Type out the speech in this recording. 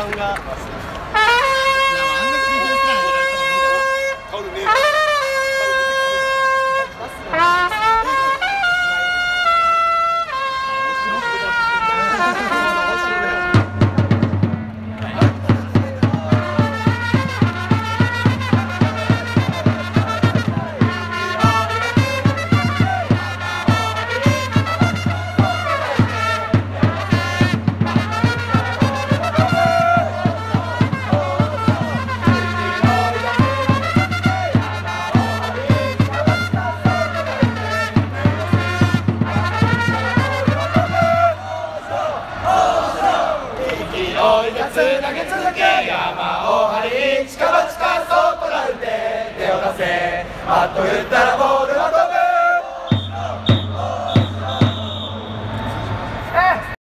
感が。追いがつなげ続け山を張り近場近そうとなんて手を出せあっと言ったら